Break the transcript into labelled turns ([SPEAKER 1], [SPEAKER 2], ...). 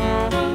[SPEAKER 1] Bye.